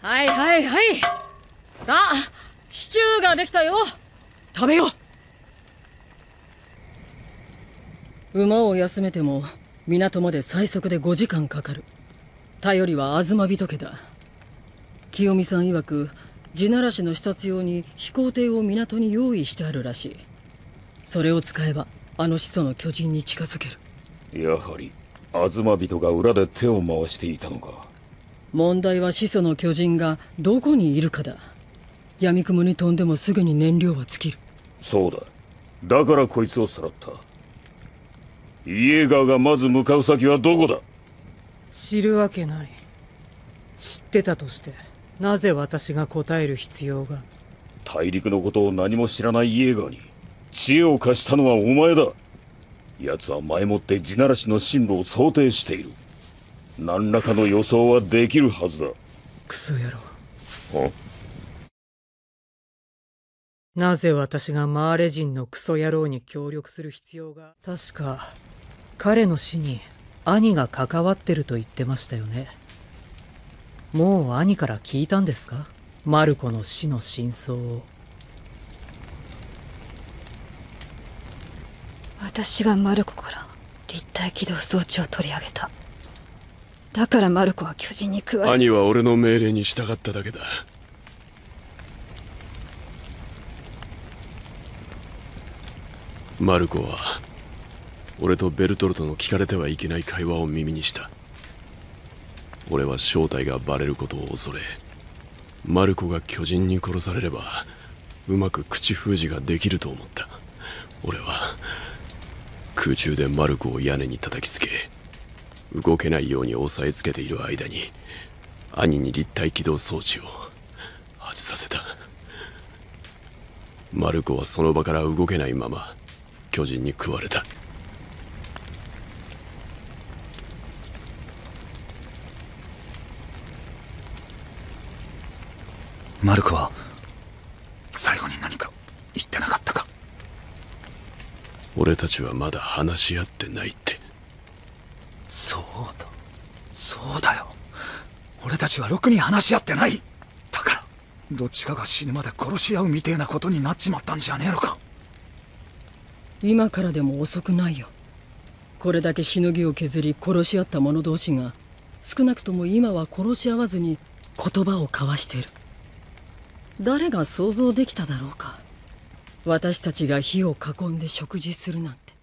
はいはいはい。さあシチューができたよ。食べよう。馬を休めても港まで最速で5時間かかる。頼りは東人家だ。清美さん曰く地ならしの視察用に飛行艇を港に用意してあるらしい。それを使えばあの始祖の巨人に近づける。やはり東人が裏で手を回していたのか。問題は始祖の巨人がどこにいるかだ。闇雲に飛んでもすぐに燃料は尽きる。そうだ。だからこいつをさらった。イエーガーがまず向かう先はどこだ？知るわけない。知ってたとしてなぜ私が答える必要が？大陸のことを何も知らないイエーガーに知恵を貸したのはお前だ。奴は前もって地ならしの進路を想定している何らかの予想はできるはずだ。クソ野郎。あなぜ私がマーレ人のクソ野郎に協力する必要が？確か彼の死に兄が関わってると言ってましたよね。もう兄から聞いたんですか？マルコの死の真相を。私がマルコから立体起動装置を取り上げただからマルコは巨人に食われ兄は俺の命令に従っただけだ。マルコは俺とベルトルトの聞かれてはいけない会話を耳にした。俺は正体がバレることを恐れマルコが巨人に殺されればうまく口封じができると思った。俺は空中でマルコを屋根に叩きつけ動けないように押さえつけている間に兄に立体起動装置を外させた。マルコはその場から動けないまま巨人に食われた。マルコは最後に何か言ってなかったか？俺たちはまだ話し合ってない。ってそうだ。そうだよ。俺たちはろくに話し合ってない。だからどっちかが死ぬまで殺し合うみてえなことになっちまったんじゃねえのか。今からでも遅くないよ。これだけしのぎを削り殺し合った者同士が少なくとも今は殺し合わずに言葉を交わしてる。誰が想像できただろうか。私たちが火を囲んで食事するなんて。